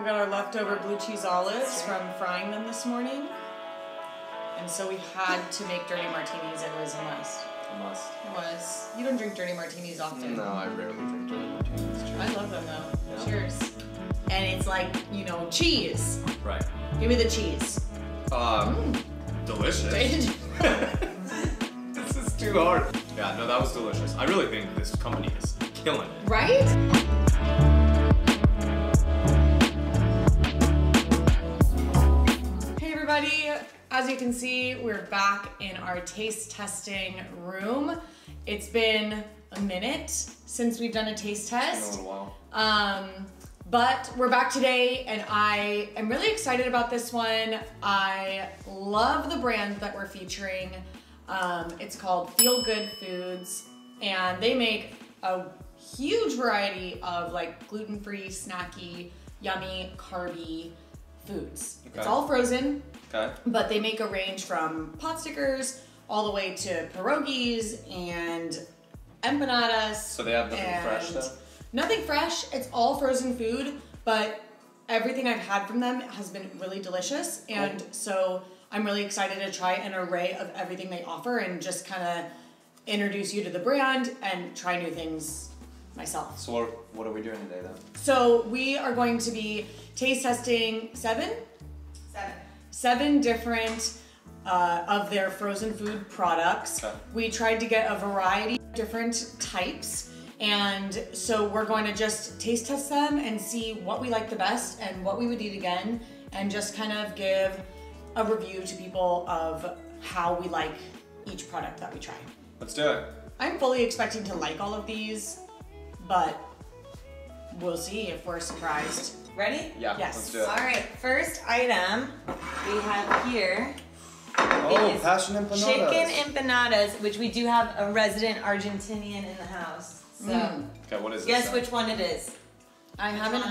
We got our leftover blue cheese olives from frying them this morning. And so we had to make dirty martinis. It was a must. A must. It was. You don't drink dirty martinis often. No, I rarely drink dirty martinis. Cheers. I love them though. Yeah. Cheers. And it's like, you know, cheese. Right. Give me the cheese. Um, delicious. this is too hard. Yeah, no, that was delicious. I really think this company is killing it. right? Everybody, as you can see, we're back in our taste testing room. It's been a minute since we've done a taste Been a test. little while. Um, but we're back today and I am really excited about this one. I love the brand that we're featuring. Um, it's called Feel Good Foods and they make a huge variety of like gluten-free, snacky, yummy, carby foods. It's all frozen, Okay. but they make a range from pot stickers all the way to pierogies and empanadas. So they have nothing fresh though? Nothing fresh. It's all frozen food, but everything I've had from them has been really delicious. And so I'm really excited to try an array of everything they offer and just kind of introduce you to the brand and try new things myself. So what, what are we doing today then? So we are going to be taste testing seven Seven. Seven different uh, of their frozen food products. Okay. We tried to get a variety of different types. And so we're going to just taste test them and see what we like the best and what we would eat again, and just kind of give a review to people of how we like each product that we try. Let's do it. I'm fully expecting to like all of these, but we'll see if we're surprised. Ready? Yeah, Yes. let's do it. All right. First item we have here Oh, is passion empanadas. chicken empanadas, which we do have a resident Argentinian in the house. So Mm. Okay, what is this? guess then? which one it is. I haven't.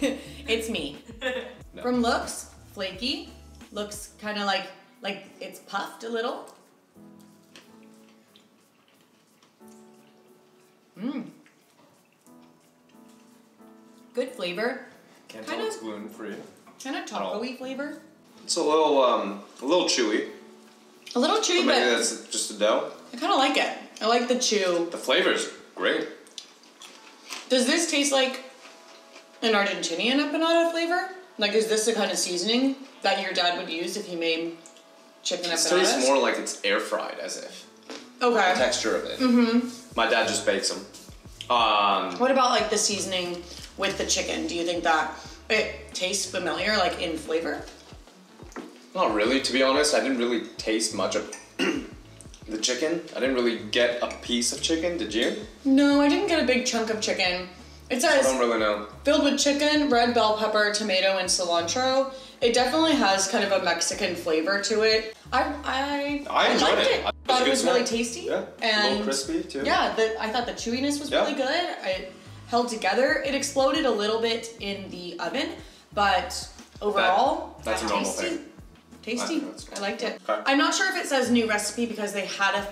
it's me. No. From looks, flaky. Looks kind of like like it's puffed a little. Mmm. Good flavor. Can't kind tell of- it's gluten free. Kind of taco-y flavor. It's a little um a little chewy. A little chewy, maybe but that's just the dough. I kind of like it. I like the chew. The flavor's great. Does this taste like an Argentinian empanada flavor? Like, is this the kind of seasoning that your dad would use if he made chicken It empanadas? tastes more like it's air fried, as if Okay. the okay. texture of it. Mm-hmm. My dad just bakes them. Um, What about like the seasoning with the chicken? Do you think that it tastes familiar, like in flavor? not really, to be honest. I didn't really taste much of the chicken. I didn't really get a piece of chicken. Did you? No, I didn't get a big chunk of chicken. It says I don't really know. filled with chicken, red bell pepper, tomato, and cilantro. It definitely has kind of a Mexican flavor to it. I I, I enjoyed liked it. it. I- thought it's a it was really tasty. Yeah, a and little crispy too. Yeah, the, I thought the chewiness was Yeah. really good. It held together. It exploded a little bit in the oven, but overall, that's a normal tasty. thing. Tasty. I I liked it. Okay. I'm not sure if it says new recipe because they had a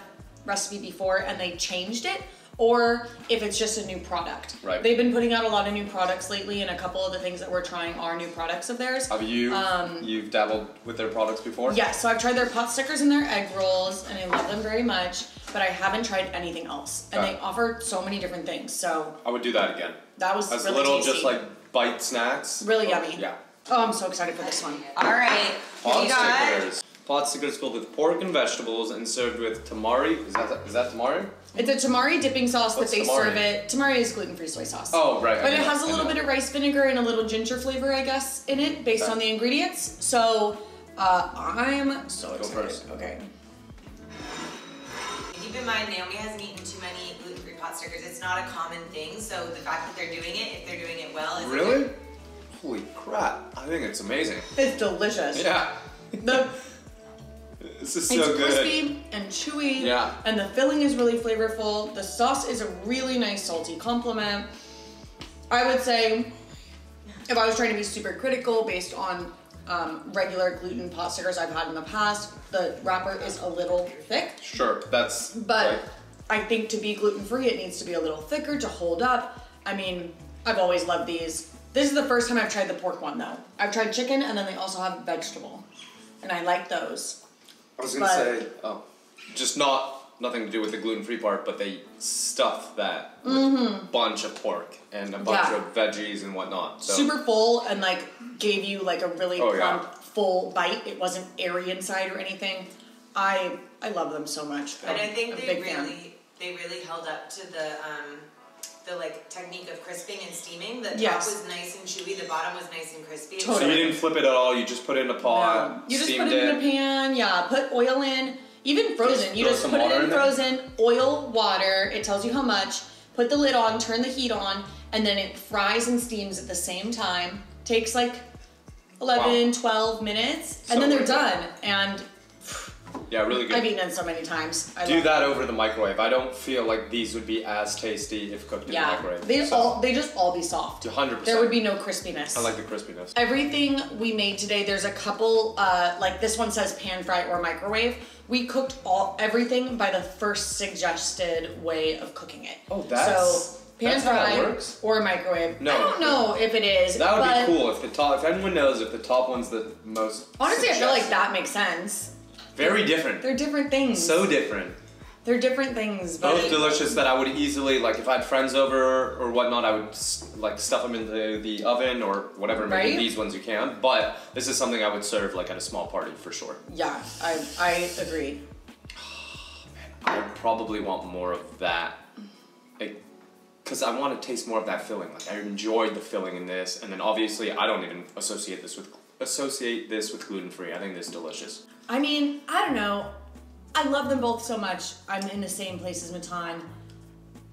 recipe before and they changed it, or if it's just a new product. Right. They've been putting out a lot of new products lately, and a couple of the things that we're trying are new products of theirs. Have you Um, you've dabbled with their products before? Yeah, so I've tried their pot stickers and their egg rolls, and I love them very much. But I haven't tried anything else, and Okay. they offer so many different things. So I would do that again. that was As really little tasty. just like bite snacks. Really Oh, yummy. Yeah. Oh, I'm so excited for this one. All right. Pot we got stickers. Pot stickers filled with pork and vegetables and served with tamari. Is that is that tamari? It's a tamari dipping sauce What's that they tamari? serve it. Tamari is gluten-free soy sauce. Oh right. But it has a little bit of rice vinegar and a little ginger flavor, I guess, in it based Okay. on the ingredients. So uh, I'm so Go excited. first. Okay. Keep in mind, Naomi hasn't eaten too many gluten-free pot stickers. It's not a common thing, so the fact that they're doing it, if they're doing it well, is Really? good- Holy crap! I think it's amazing. It's delicious. Yeah. The This is it's so good. crispy and chewy. Yeah. And the filling is really flavorful. The sauce is a really nice salty complement. I would say if I was trying to be super critical based on um, regular gluten pot stickers I've had in the past, the wrapper is a little thick. Sure, that's. But like, I think to be gluten free, it needs to be a little thicker to hold up. I mean, I've always loved these. This is the first time I've tried the pork one though. I've tried chicken and then they also have vegetable. And I like those. I was gonna But- say, oh, just not nothing to do with the gluten free part, but they stuff that with a bunch of pork and a bunch Mm-hmm. Yeah. of veggies and whatnot. So Super full and like gave you like a really Oh, yeah. plump, full bite. It wasn't airy inside or anything. I I love them so much. And I I'm think a they big fan. really they really held up to the um the like technique of crisping and steaming. The top Yes. was nice and chewy, the bottom was nice and crispy. So you didn't flip it at all. You just put it in a pot, No. You just steamed put it, in a pan, yeah. Put oil in, even frozen. Just you just put it in in there? frozen, oil, water. It tells you how much. Put the lid on, turn the heat on, and then it fries and steams at the same time. Takes like 11, 12 minutes, So and then they're done. And Yeah, really good. I've eaten so many times. I do that it. over the microwave. I don't feel like these would be as tasty if cooked in the Yeah, microwave. they so, all they just all be soft. 100%. There would be no crispiness. I like the crispiness. Everything we made today, there's a couple, uh, like this one says pan fry or microwave. We cooked all everything by the first suggested way of cooking it. Oh, that's- so pan that's how that fry works? or microwave. No. I don't know if it is. That would be cool if the top. If anyone knows if the top one's the most. Honestly, I feel like that makes sense. Very different. They're different things. So different. they're different things, but Both delicious that I would easily like if I had friends over or whatnot. I would like stuff them into the oven or whatever. Maybe Right? these ones you can, but this is something I would serve like at a small party for sure. yeah, I I agree. I would probably want more of that. Because I want to taste more of that filling. Like I enjoyed the filling in this, and then obviously I don't even associate this with associate this with gluten free. I think this is delicious. I mean, I don't know. I love them both so much. I'm in the same place as Matan.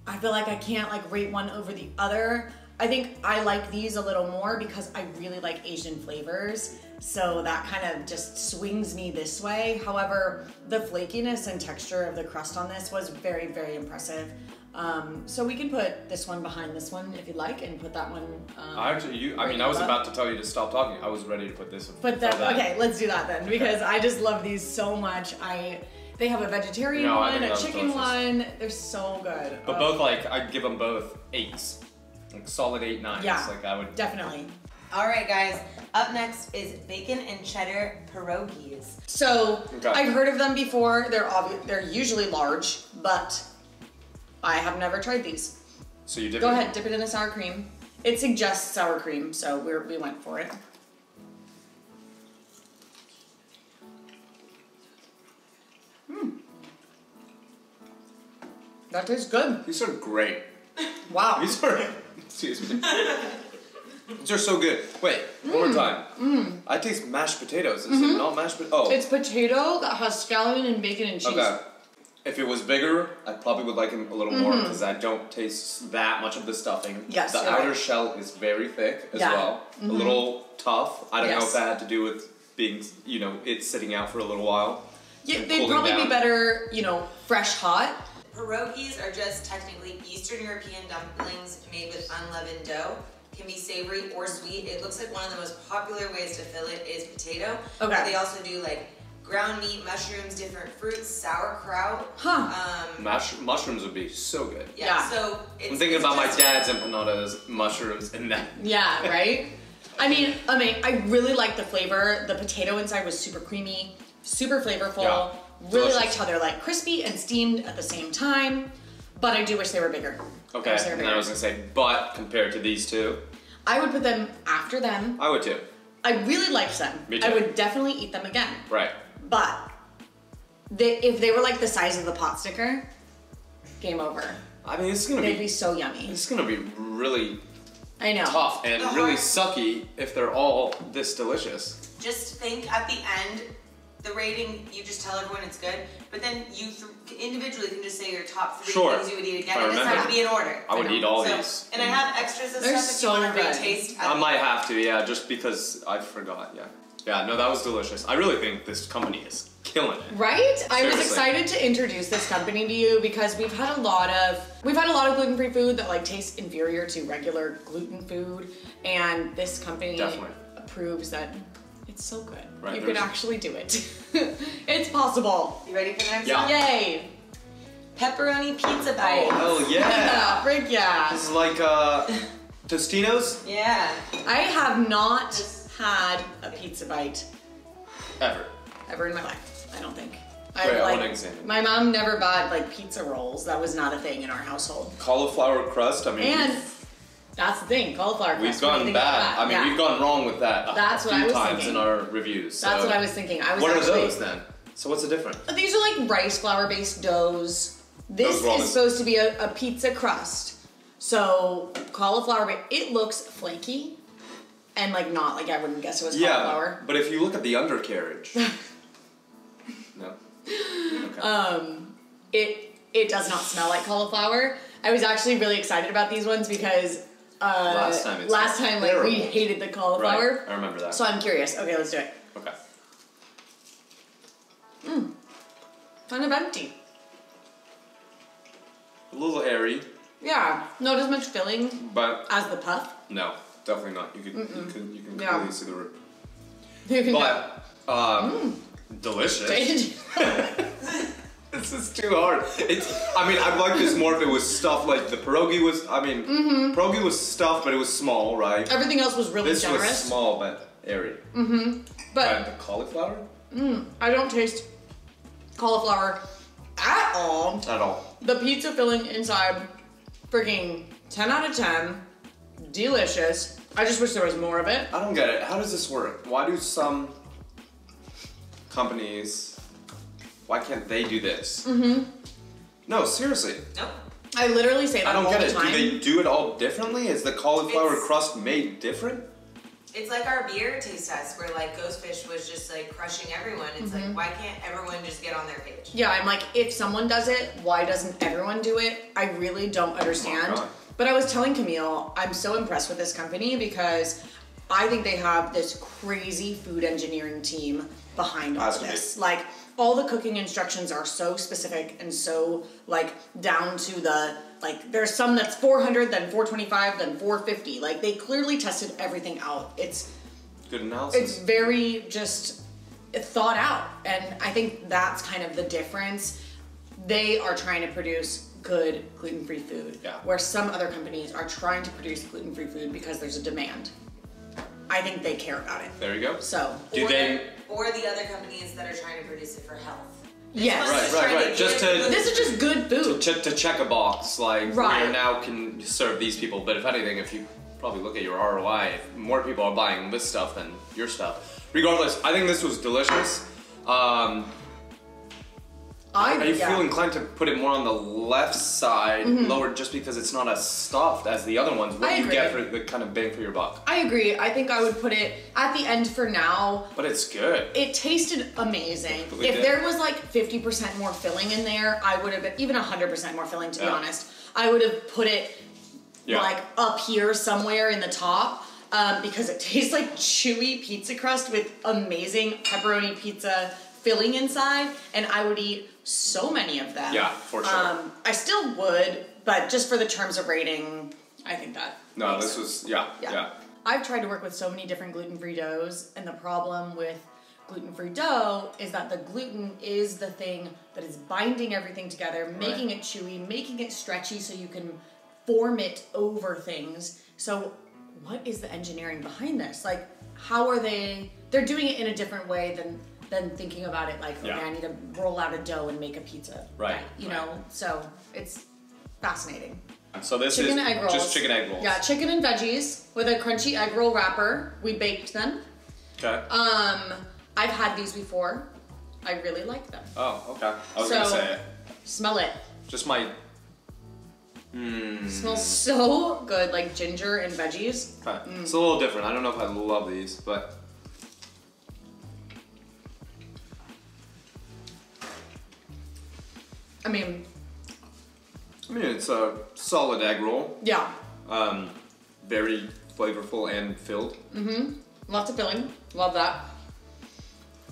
I feel like I can't like rate one over the other. I think I like these a little more because I really like Asian flavors. So that kind of just swings me this way. However, the flakiness and texture of the crust on this was very, very impressive. Um, so we can put this one behind this one if you'd like, and put that one. Um, I actually, you. I mean, I was above. about to tell you to stop talking. I was ready to put this. But that, that. okay, let's do that then because I just love these so much. I they have a vegetarian No, one, a chicken delicious. one. They're so good. But Oh, both like I give them both eights, like solid eight nines. Yeah. Like I would. definitely. All right, guys. Up next is bacon and cheddar pierogies. So Okay. I've heard of them before. They're obvi- they're usually large, but I have never tried these. So you dip Go it- ahead, dip it in the sour cream. It suggests sour cream, so we we went for it. Hmm. That tastes good. These are great. Wow. These are. excuse me. These are so good. Wait, one more hmm. time. Hmm. I taste mashed potatoes. Is it not mashed potatoes? Oh, It's potato that has scallion and bacon and cheese. okay. If it was bigger, I probably would like them a little more because I don't taste that much of the stuffing. Mm-hmm. Yes, the outer right. shell is very thick as Yeah. Mm-hmm. well. A little tough. I don't know if that had to do with being, you know, it sitting out for a little while. Yeah, they'd cooling probably be better, you know, fresh hot. Pierogies are just technically Eastern European dumplings made with unleavened dough. Can be savory or sweet. It looks like one of the most popular ways to fill it is potato. Okay. But they also do like ground meat, mushrooms, different fruits, sauerkraut. Huh. Um, Mash- mushrooms would be so good. yeah, Yeah. So it's, I'm thinking it's about my dad's empanadas, mushrooms, and that. Yeah, right? I mean, I mean, I really liked the flavor. The potato inside was super creamy, super flavorful. Yeah. Really Delicious. liked how they're like crispy and steamed at the same time. But I do wish they were bigger. Okay, wish they and bigger. I was gonna say, but compared to these two, I would put them after them. I would too. I really liked them. Me too. I would definitely eat them again. Right. But they, if they were like the size of the pot sticker, game over. I mean, it's gonna They'd be, be so yummy. it's gonna be really I know. tough and The really sucky if they're all this delicious. Just think at the end, the rating, you just tell everyone it's good, but then you th- individually can just say your top three Sure. things you would eat again. If I It doesn't have remember. to be in order. I would I eat all So- these. And I have extras of They're stuff so if you want to good. taste. I might have to, yeah, just because I forgot. Yeah. Yeah. No, that was delicious. I really think this company is killing it. Right? I was excited to introduce this company to you because we've had a lot of we've had a lot of gluten-free food that like tastes inferior to regular gluten food and this company Definitely. proves that it's so good. Right, you can actually do it. it's possible. You ready for the next Yeah. one? Yay! Pepperoni pizza Oh bites. hell yeah! Frick yeah. This is like uh, Tostinos Yeah. I have not had a pizza bite ever. ever in my life. I don't think. Wait, I like, wanna examine. My mom never bought like pizza rolls. That was not a thing in our household. Cauliflower crust. I mean, And that's the thing, cauliflower we've crust. You gone bad. I mean, Yeah. we've gone wrong with that a, That's a what few I was times thinking. in our reviews. That's what I was thinking. I was What actually, are those then? So what's the difference? Uh, these are like rice flour based doughs. This Those were all is supposed to be a, a pizza crust. So cauliflower, it looks flaky and like not like I wouldn't guess it was Yeah, cauliflower. but if you look at the undercarriage, no. Okay. Um, it it does not smell like cauliflower. I was actually really excited about these ones because uh, Last time last time like we hated the right. cauliflower. I remember that. So I'm curious. Okay, let's do it. okay. Mmm. Kind of empty. A little airy, Yeah, not as much filling but as the puff. no, definitely not. You can you can you can Yeah. clearly see the root. You can But um, delicious. This is too hard. It's. I mean, I'd like this more if it was stuffed. Like the pierogi was. I mean, Mm-hmm. pierogi was stuffed, but it was small, right? Everything else was really This was small but airy. Mhm. but and the cauliflower I don't taste cauliflower at all. at all. The pizza filling inside, freaking 10 out of 10. Delicious. I just wish there was more of it. I don't get it. How does this work? Why do some companies? Why can't they do this? Mm-hmm. No, seriously. Nope. I literally say that I don't get it. time. Do they do it all differently? Is the cauliflower It's- crust made different? It's like our beer taste test where like Ghostfish was just like crushing everyone. It's Mm-hmm. like why can't everyone just get on their page? Yeah, I'm like, if someone does it, why doesn't everyone do it? I really don't understand. God. But I was telling Camille, I'm so impressed with this company because I think they have this crazy food engineering team behind all of this. Like, all the cooking instructions are so specific and so like down to the like there's some that's 400 then 425 then 450 like they clearly tested everything out. It's Good analysis. it's very just thought out. And i think that's kind of the difference. They are trying to produce good gluten-free food Yeah. where some other companies are trying to produce gluten-free food because there's a demand i think they care about it there you go. so Do or, they? or the other companies that are trying to produce it for health. yes one's Right, right, trying right. Just to- this is just good food To, to check a box, like Right. we now can serve these people. But if anything, if you probably look at your ROI, if more people are buying this stuff than your stuff. Regardless, I think this was delicious. Um, I, I yeah. feel inclined to put it more on the left side, lower, just because it's not as stuffed as the other ones. What Mm-hmm. I you get for the kind of bang for your buck. I agree. I think I would put it at the end for now. But it's good. It tasted amazing. Really if did. there was like 50% more filling in there, I would have been, even 100% more filling to be honest, I would have put it Yeah. like up here somewhere in the top um, because it tastes like chewy pizza crust with amazing pepperoni pizza filling inside, and I would eat so many of them. Yeah, for sure. Um, I still would, but just for the terms of rating, I think that. no, this sense. was yeah, Yeah. yeah. I've tried to work with so many different gluten free doughs, and the problem with gluten free dough is that the gluten is the thing that is binding everything together, making it chewy, making it stretchy so you can form it over things. So, what is the engineering behind this? Like, how are they? They're doing it in a different way than than thinking about it like, okay, Yeah. I need to roll out a dough and make a pizza. Right, You right. know, so it's fascinating. So this Chicken is egg rolls. just chicken egg rolls. Yeah, chicken and veggies with a crunchy egg roll wrapper. We baked them. Okay. Um, I've had these before. I really like them. oh, okay. I was gonna say it. Smell it. Just my. Mm, Smells so good, like ginger and veggies. okay. Mm. It's a little different. I don't know if I love these, but I mean, I mean it's a solid egg roll. yeah, Um, very flavorful and filled. Mm-hmm. Lots of filling. Love that.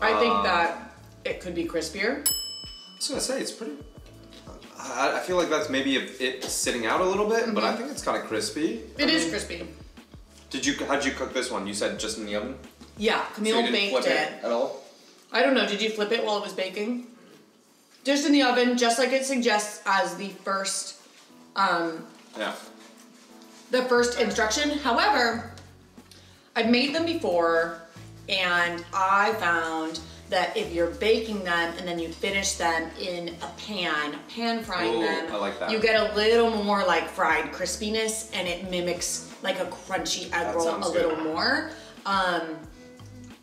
I think Uh, that it could be crispier. I was gonna say it's pretty. I, I feel like that's maybe it, it sitting out a little bit, but I think it's kind of crispy. Mm-hmm. It I is mean, crispy. Did you? How'd you cook this one? You said just in the oven. Yeah, So Camille didn't baked flip it. at all. I don't know. Did you flip it while it was baking? Just in the oven, just like it suggests as the first, um, Yeah. the first instruction. However, I've made them before and I found that if you're baking them and then you finish them in a pan, pan frying Ooh, them, like that. you get a little more like fried crispiness and it mimics like a crunchy egg roll a little good. more. Um,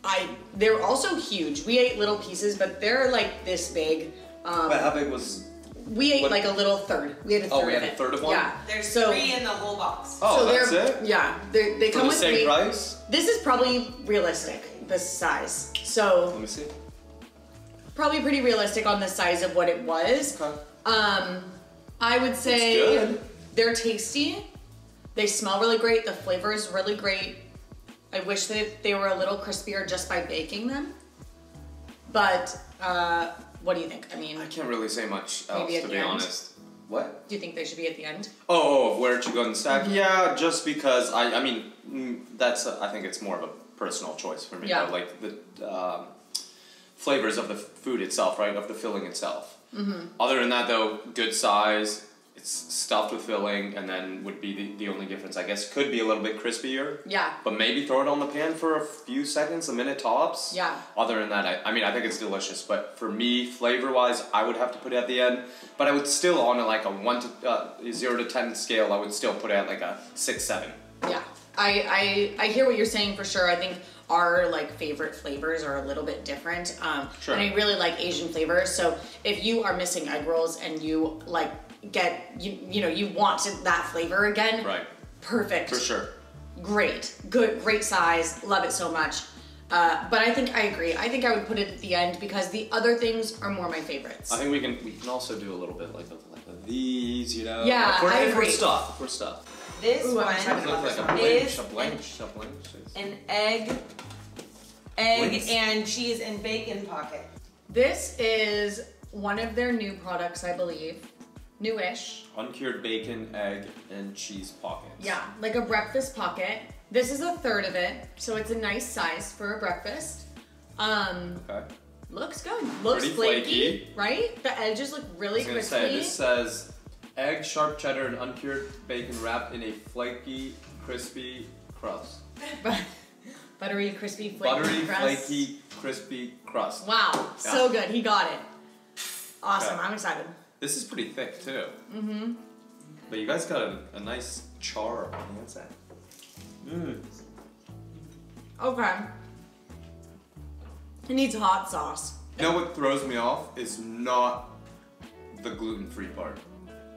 I they're also huge. We ate little pieces, but they're like this big. Um, But how big was? we ate what- like a little third. We had a third Oh, we of had a third of one? Yeah. There's so, three in the whole box. Oh, so that's they're it. yeah. They they For come the with same three. price? This is probably realistic. The size. So Let me see. probably pretty realistic on the size of what it was. Okay. Um, I would say they're tasty. They smell really great. The flavor is really great. I wish that they were a little crispier just by baking them. But uh, what do you think? I mean, I can't really say much else to be end? honest. What? do you think they should be at the end? Oh, oh, where it should go in the stack? Yeah, just because I, I mean, mm, that's a, I think it's more of a personal choice for me. Yeah. though, Like the um, flavors of the food itself, right? Of the filling itself. Mm-hmm. Other than that, though, good size. It's stuffed with filling, and then would be the, the only difference. I guess could be a little bit crispier. Yeah. But maybe throw it on the pan for a few seconds, a minute tops. Yeah. Other than that, I, I mean, I think it's delicious. But for me, flavor wise, I would have to put it at the end. But I would still, on a, like a one to uh, zero to ten scale, I would still put it at like a six, seven. Yeah, I, I I hear what you're saying for sure. I think our like favorite flavors are a little bit different. Um, Sure. And I really like Asian flavors. So if you are missing egg rolls and you like get you you know you want to, that flavor again, Right. Perfect. For sure. Great. Good. Great size. Love it so much. Uh, but I think I agree. I think I would put it at the end because the other things are more my favorites. I think we can we can also do a little bit like of like of these, you know. Yeah, if we're, I if we're agree. stuff. If we're stuff. This Ooh, I'm one excited about like a one. blank, is a blank, an, a blank. an egg, egg Wings? and cheese and bacon pocket. This is one of their new products, I believe. Newish. Uncured bacon, egg, and cheese pockets. Yeah, like a breakfast pocket. This is a third of it, so it's a nice size for a breakfast. Um, Okay. looks good. Looks flaky, flaky. right? The edges look really I was gonna crispy. say this says egg, sharp cheddar, and uncured bacon wrapped in a flaky, crispy crust. Buttery, crispy, flaky Buttery, crust. flaky, crispy crust. Wow, so good. He got it. Awesome. Okay. I'm excited. This is pretty thick too. Mm-hmm. But you guys got a, a nice char on the inside. Mmm. Okay. It needs hot sauce. You know what throws me off is not the gluten free part.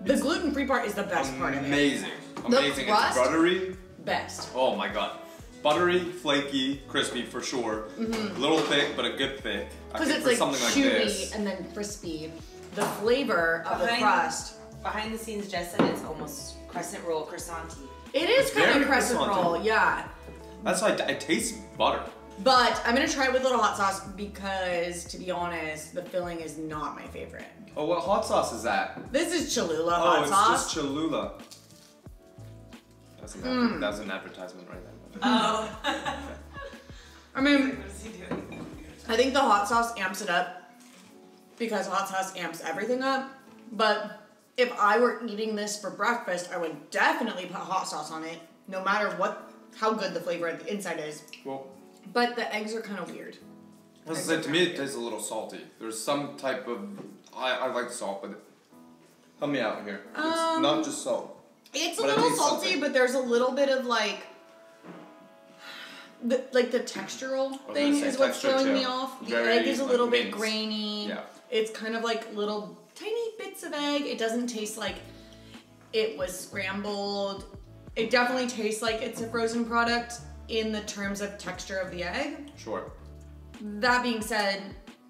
The gluten-free part is the best part of it. Amazing. The Amazing. crust? It's buttery. Best. Oh my god. Buttery, flaky, crispy for sure. A little thick, but a good thick. I Because it's for like something chewy like this. and then crispy. The flavor of the Behind- crust. Behind the scenes, Jess said it's almost crescent roll croissant It is It's kind very of crescent croissant-y. roll, yeah. That's why I, I taste butter. But I'm gonna try it with a little hot sauce because, to be honest, the filling is not my favorite. Oh, what hot sauce is that? This is Cholula oh, hot it's sauce. just Cholula. That's an, Mm. adver- that's an advertisement right there. Oh. I mean, what is he doing? I think the hot sauce amps it up because hot sauce amps everything up. But if I were eating this for breakfast, I would definitely put hot sauce on it, no matter what how good the flavor of the inside is. Well, But the eggs are kind of weird. I was gonna say, to me it tastes a little salty. There's some type of I, I like salt, but help me out here. It's Um, not just salt. It's a little salty, something. but there's a little bit of like, the, like the textural thing is what's throwing too. me off. The Very, egg is a like, little bit mince. grainy. Yeah. It's kind of like little tiny bits of egg. It doesn't taste like it was scrambled. It definitely tastes like it's a frozen product in the terms of texture of the egg. Sure. That being said,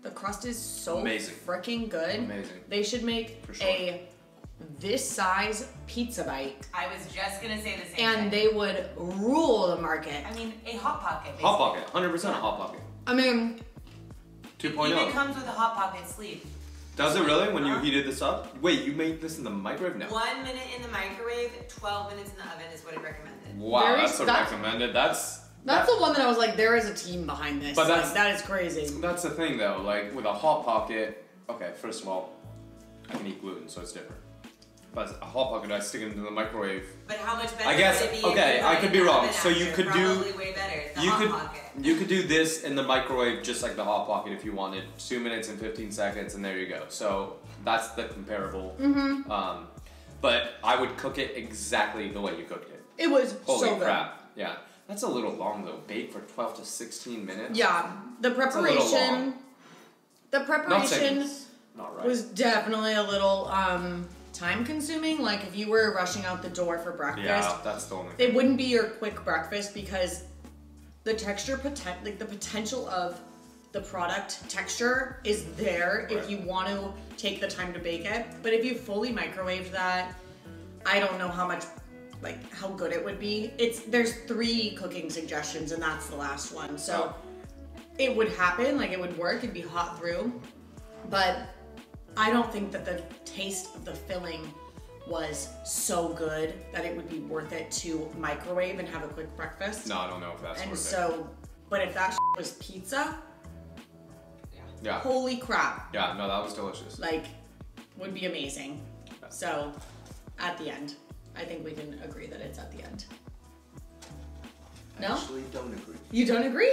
the crust is so Amazing. freaking good. Amazing. They should make sure. a this size pizza bite I was just gonna say the same and thing. they would rule the market. I mean, a hot pocket. Hot pocket, 100% a hot pocket. I mean, 2.0. Even comes with a hot pocket sleeve. Does it really when you uh-huh. heated this up? Wait, you made this in the microwave? No. One minute in the microwave, 12 minutes in the oven is what it recommended. Wow, Very- that's a that's- recommended. That's that's that- the one that I was like, there is a team behind this. But Like, that's- that is crazy. That's the thing though, like with a hot pocket, okay, first of all, I can eat gluten, so it's different. But a hot pocket, I stick it into the microwave. But how much better I guess- would it be? okay, I could be wrong. So you after? could do- way better. The you hot could pocket. you could do this in the microwave just like the hot pocket if you wanted, two minutes and fifteen seconds, and there you go. So that's the comparable. Mm-hmm. Um, but I would cook it exactly the way you cooked it. It was Holy so good. crap! Yeah, that's a little long though. Bake for twelve to sixteen minutes. Yeah, the a little preparation. The Not saying preparation it's not right. was definitely a little um, time consuming. Like if you were rushing out the door for breakfast, yeah, that's the only. it wouldn't be your quick breakfast because the texture potent like the potential of the product texture is there if you want to take the time to bake it. But if you fully microwaved that, I don't know how much like how good it would be. It's there's three cooking suggestions and that's the last one. So oh. it would happen, like it would work, it'd be hot through. But I don't think that the taste of the filling was so good that it would be worth it to microwave and have a quick breakfast. No, I don't know if that's and worth it. so, but if that was pizza, Yeah, holy crap, yeah, no, that was delicious. like, would be amazing. So, at the end, I think we can agree that it's at the end. No? I actually don't agree. You don't agree?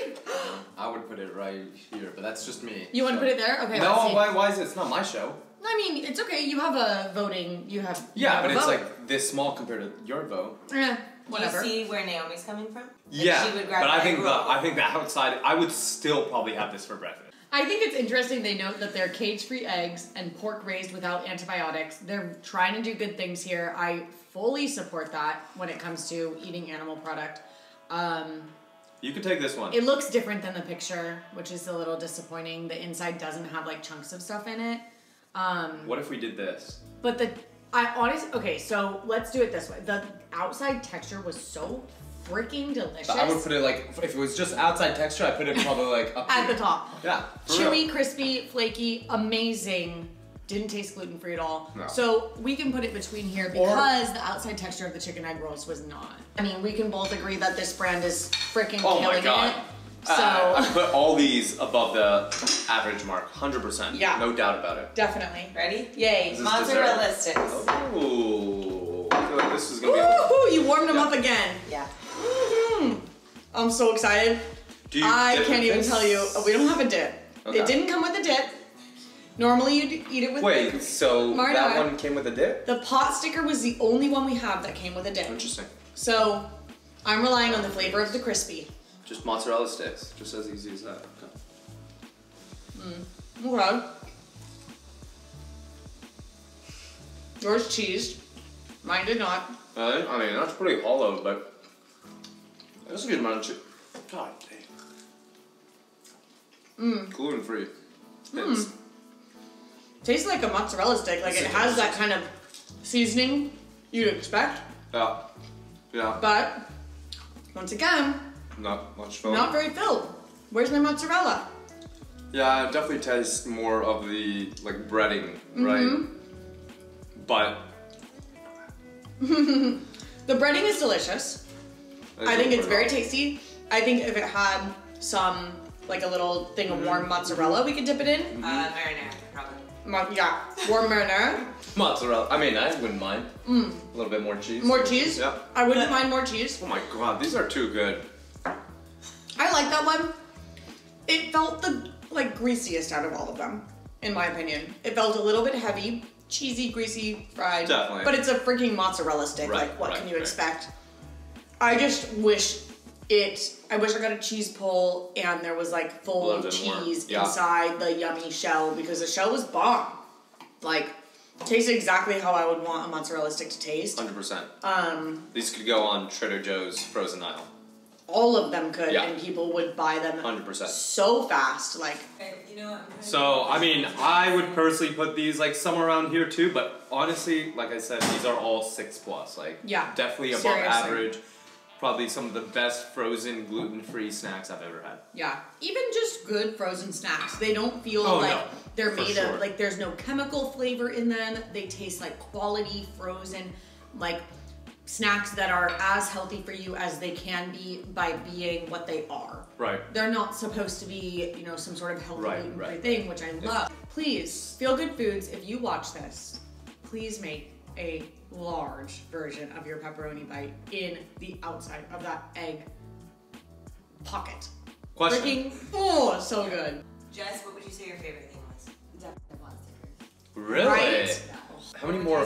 I would put it right here, but that's just me. You want to So- put it there? Okay. no, let's see. why? Why is it? It's not my show. I mean, it's okay. You have a voting. You have. you Yeah, have but a it's vote. like this small compared to your vote. Eh, do whatever. you see where Naomi's coming from? Like, Yeah, she would grab but I think the. I think the outside. I would still probably have this for breakfast. I think it's interesting they note that they're cage free eggs and pork raised without antibiotics. They're trying to do good things here. I fully support that when it comes to eating animal product. Um, You could take this one. it looks different than the picture, which is a little disappointing. The inside doesn't have like chunks of stuff in it. Um, what if we did this? but the I honestly okay, so let's do it this way. The outside texture was so freaking delicious. I would put it like if it was just outside texture, I put it probably like up at here. the top. Yeah, for Chewy, real. crispy, flaky, amazing. Didn't taste gluten free at all. No. So we can put it between here Or- because the outside texture of the chicken egg rolls was not. I mean, we can both agree that this brand is freaking Oh my God. it. Uh, So I put all these above the average mark, hundred percent. Yeah. no doubt about it. definitely. Ready? Yay. Is this Mozzarella sticks. Oh, I feel like this is gonna be. A Woohoo! You warmed them up again. Yeah. Mhm. I'm so excited. Do you I dip can't even this? tell you. oh, We don't have a dip. Okay. It didn't come with a dip. Normally you'd eat it with Wait, so Marinara. that one came with a dip? The pot sticker was the only one we have that came with a dip. Interesting. So I'm relying on the flavor of the crispy. Just mozzarella sticks, just as easy as that. Okay. Yours cheese. Mine did not. Uh, I mean, that's pretty hollow, but that's a good amount of cheese. God dang. Mm. Gluten free. Mm. Tastes like a mozzarella stick. Like it has that kind of seasoning you'd expect. Yeah. Yeah. But once again, Not much fun. not very filled. Where's my mozzarella? Yeah, it definitely tastes more of the like breading, right? Mm-hmm. right? But The breading is delicious. I think it's very tasty. I think if it had some, like a little thing of warm mozzarella, we could dip it in. Uh, marinara, Mo- yeah, warm marinara. Mozzarella. I mean, I wouldn't mind. Mm. A little bit more cheese. More cheese. Yeah. I wouldn't mind more cheese. Oh my god, these are too good. I like that one. It felt the like greasiest out of all of them, in my opinion. It felt a little bit heavy, cheesy, greasy, fried. Definitely. But it's a freaking mozzarella stick. Right, like, what right, can you right. expect? I just wish it. I wish I got a cheese pull and there was like full little cheese yeah. inside the yummy shell because the shell was bomb. Like, tasted exactly how I would want a mozzarella stick to taste. 100%. Um, These could go on Trader Joe's frozen aisle. all of them could, Yeah. and people would buy them 100%. so fast. Like, Okay, you know what? So, I mean, I would personally put these like somewhere around here too, but honestly, like I said, these are all six plus. Like, Yeah, definitely above seriously. average. Probably some of the best frozen gluten free snacks I've ever had. Yeah, even just good frozen snacks. They don't feel Oh, like no, they're for made sure. of like there's no chemical flavor in them. They taste like quality frozen like snacks that are as healthy for you as they can be by being what they are. Right. They're not supposed to be, you know, some sort of healthy Right, gluten-free right, thing, which I love. Please, Feel Good Foods, if you watch this, please make a large version of your pepperoni bite in the outside of that egg pocket. Question. Freaking, oh, so good. Jess, what would you say your favorite thing was? Definitely pot stickers. Really? Right? How many What more?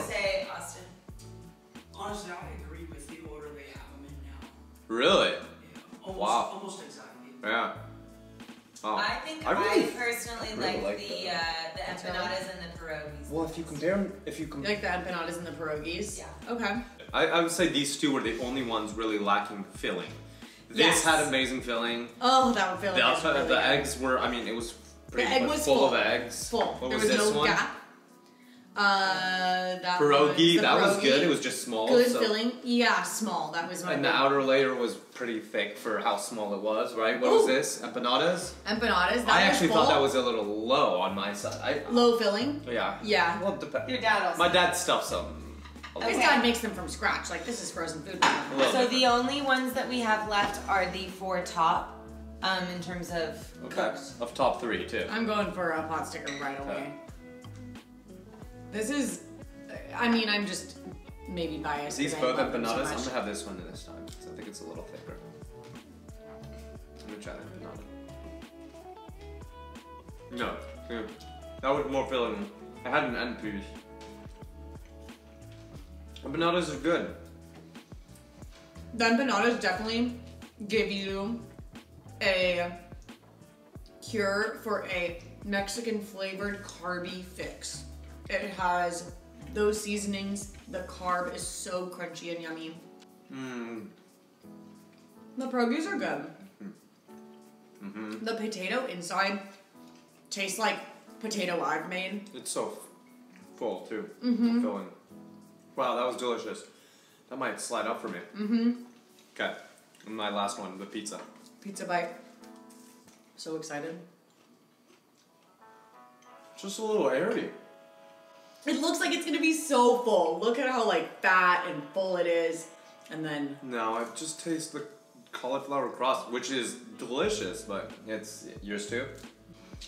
If you compare them, if you You compare, like the empanadas and the pierogies? Yeah. Okay. I, I would say these two were the only ones really lacking filling. This Yes. had amazing filling. Oh, that one filling. like The, it's outside, really the good. eggs were, I mean, it was pretty egg much was full, full. of eggs. full. What there was, was, this no one? gap. Uh, that Pierogi, was the that was good. It was just small. good so- filling. Yeah, small. That was my And the outer layer was pretty thick for how small it was, right? What was this? Empanadas? empanadas. That I was actually full. thought that was a little low on my side. I, low filling. yeah. Yeah. Well, depends. Your dad also. My dad stuffed some. a His dad makes them from scratch. Like this is frozen food. for him. A little So bit. the only ones that we have left are the four top, um, in terms of Okay. cooked. Of top three, too. I'm going for a pot sticker right away. This is. I mean, I'm just maybe biased. These both love them so I'm gonna have this one this time because I think it's a little thicker. I'm gonna try the empanada. No, yeah. that was more filling. I had an end piece. Empanadas are good. The empanadas definitely give you a cure for a Mexican flavored carby fix. It has those seasonings. The carb is so crunchy and yummy. Mmm. The pierogies are good. Mm-hmm. The potato inside tastes like potato I've made. It's so f- full too. Mm-hmm. Filling. Wow, that was delicious. That might slide up for me. Mm-hmm. Okay, and my last one, the pizza. Pizza bite. So excited. Just a little airy. It looks like it's gonna be so full. Look at how like fat and full it is. And then No, I just taste the cauliflower crust, which is delicious, but it's yours too.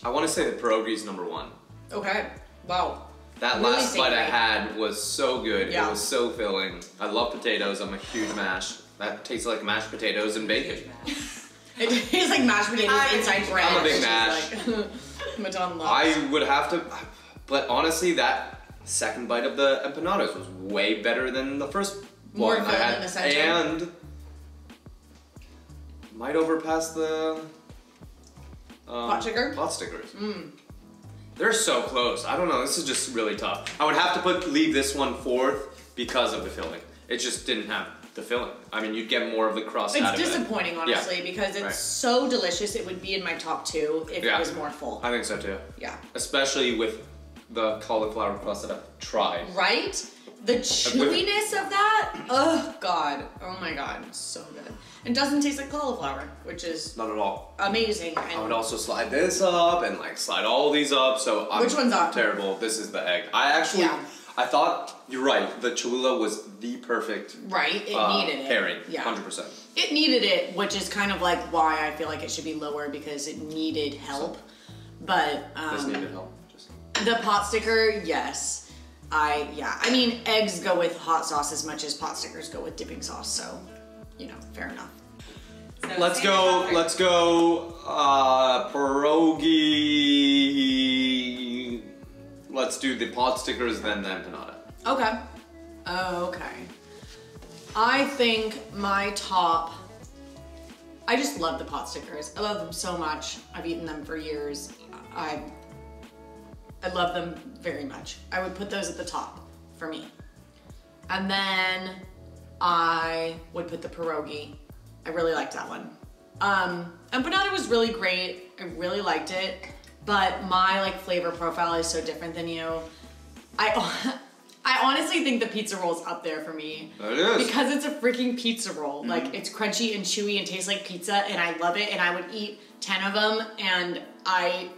I want to say the pierogi's number one. okay. Wow. That Really last bite I had was so good. Yeah. It was so filling. I love potatoes. I'm a huge mash. That tastes like mashed potatoes and bacon. It tastes like mashed potatoes I'm inside big- bread. I'm a big mash. Like, Matan loves. I would have to, but honestly, that second bite of the empanadas was way better than the first More one I had, in the center. and might overpass the um, Pot sticker? Pot stickers. Mm. They're so close. I don't know. This is just really tough. I would have to put leave this one fourth because of the filling. It just didn't have the filling. I mean, you'd get more of the crust out It's of it. disappointing, honestly, because it's Right. so delicious. It would be in my top two if Yeah. it was more full. I think so too. Yeah. Especially with the cauliflower crust that I've tried. Right? The chewiness of that. Oh God. Oh my God. So good. It doesn't taste like cauliflower, which is Not at all. amazing. I would also slide this up and like slide all these up. So I'm Which one's up? Terrible. This is the egg. I actually, Yeah. I thought you're right. The Cholula was the perfect right, it uh, needed it. pairing. Yeah. Hundred percent. It needed it, which is kind of like why I feel like it should be lower because it needed help. But um, This needed help. Just The pot sticker, yes. I yeah. I mean, eggs go with hot sauce as much as pot stickers go with dipping sauce. So, you know, fair enough. So let's go. the top three. Let's go. Uh, pierogi. Let's do the pot stickers, then the empanada. Okay. Okay. I think my top. I just love the pot stickers. I love them so much. I've eaten them for years. I. I love them very much. I would put those at the top for me. And then I would put the pierogi. I really liked that one. Um, empanada was really great. I really liked it, but my like flavor profile is so different than you. I I honestly think the pizza roll's up there for me. It is. Because it's a freaking pizza roll. Like it's crunchy and chewy and tastes like pizza and I love it and I would eat 10 of them and I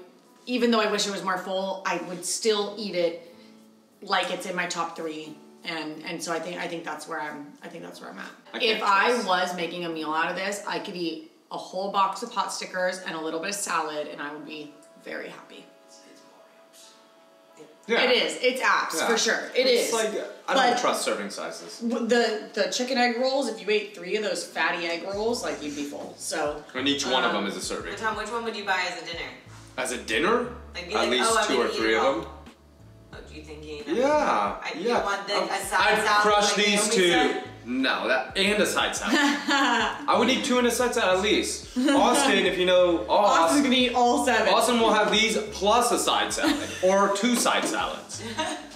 even though I wish it was more full, I would still eat it like it's in my top 3. And and so I think I think that's where I'm I think that's where I'm at. I if can't I was making a meal out of this, I could eat a whole box of pot stickers and a little bit of salad and I would be very happy. It's, it's Mario's. Yeah. It is. It's apps Yeah. for sure. It it's is. like I don't But- trust serving sizes. The the chicken egg rolls. If you ate three of those fatty egg rolls, like you'd be full. So And each one of Um, them is a serving. But Tom, which one would you buy as a dinner? As a dinner, Like, at like, least oh, two or three of them. Oh, do you think you? Yeah, I yeah. you want the, Um, a side I'd salad. crush like these two. said? No, that and a side salad. I would need two and a side salad at least. Austin, if you know, oh, Austin's Austin, gonna eat all seven. Austin will have these plus a side salad or two side salads.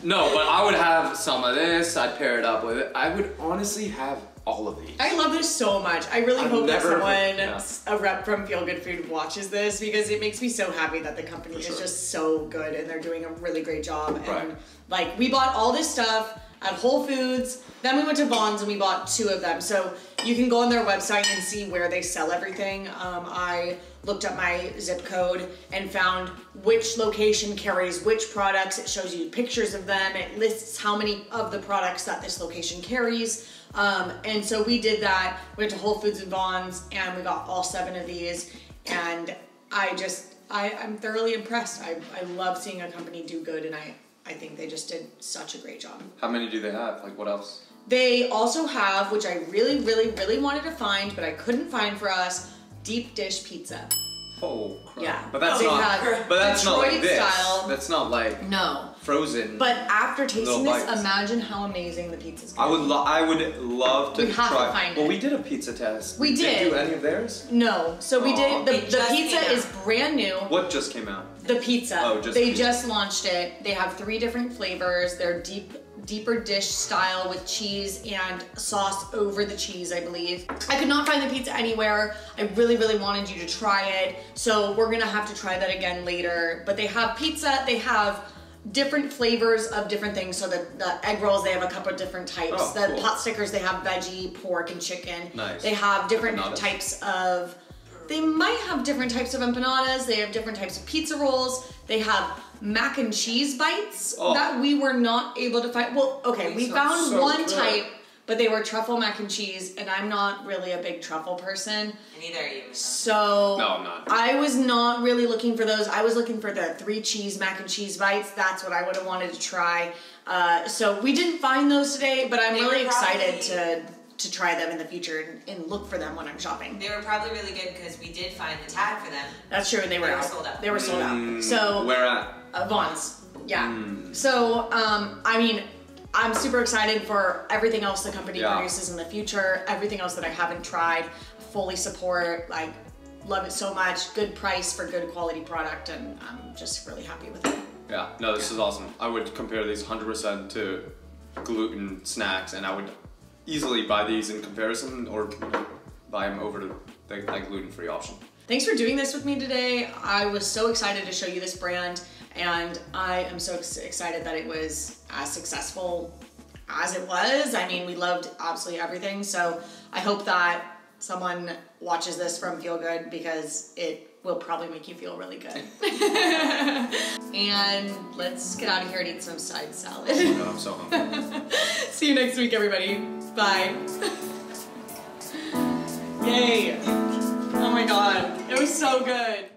No, but I would have some of this. I'd pair it up with it. I would honestly have all of these. I love this so much. I really I've hope that someone, yeah. a rep from Feel Good Food, watches this because it makes me so happy that the company is just so good and they're doing a really great job. And Right. like we bought all this stuff at Whole Foods, then we went to Vons and we bought two of them. So you can go on their website and see where they sell everything. Um, I looked up my zip code and found which location carries which products. It shows you pictures of them. It lists how many of the products that this location carries. Um, and so we did that. We went to Whole Foods and Vons and we got all seven of these. And I just, I, I'm thoroughly impressed. I, I love seeing a company do good and I, I think they just did such a great job. How many do they have? Like what else? They also have, which I really, really, really wanted to find, but I couldn't find for us, deep dish pizza. Oh crap. Yeah. But that's They not. But that's not like this. style. That's not like No. frozen. But after tasting Little this, bites. imagine how amazing the pizza's I gonna would. be. Lo- I would love to We have to try. find it? well, it. we did a pizza test. We Did did. you do any of theirs? No. So we did, the, the pizza is brand new. What just came out? The pizza. Oh, just they pizza. just launched it. They have three different flavors. They're deep deeper dish style with cheese and sauce over the cheese, I believe. I could not find the pizza anywhere. I really, really wanted you to try it. So we're gonna have to try that again later. But they have pizza, they have different flavors of different things. So the, the egg rolls, they have a couple of different types. Oh, the cool. pot stickers, they have veggie, pork, and chicken. Nice. They have different types of they might have different types of empanadas. They have different types of pizza rolls. They have mac and cheese bites Oh. that we were not able to find. Well, okay, we found so one good. type, but they were truffle mac and cheese, and I'm not really a big truffle person. And neither are you. So No, I'm not. I was not really looking for those. I was looking for the three cheese mac and cheese bites. That's what I would have wanted to try. Uh, so we didn't find those today, but I'm They really excited probably- to to try them in the future and, and look for them when I'm shopping. They were probably really good because we did find the tag for them. That's true, and they were, They were sold out. They were sold Mm, out. So where at? uh, Vons, yeah. Mm. So um, I mean, I'm super excited for everything else the company Yeah. produces in the future. Everything else that I haven't tried, fully support. Like, love it so much. Good price for good quality product, and I'm just really happy with it. Yeah, no, this is awesome. I would compare these 100% to gluten snacks, and I would easily buy these in comparison or buy them over to the like, gluten-free option. Thanks for doing this with me today. I was so excited to show you this brand, and I am so excited that it was as successful as it was. I mean, we loved absolutely everything, so I hope that someone watches this from Feel Good because it will probably make you feel really good. and let's get out of here and eat some side salad. Oh I'm so hungry. See you next week, everybody. Bye. Yay. Oh my god, it was so good.